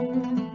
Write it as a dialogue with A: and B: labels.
A: Música